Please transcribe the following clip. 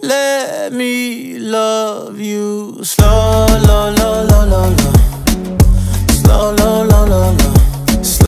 Let me love you slow.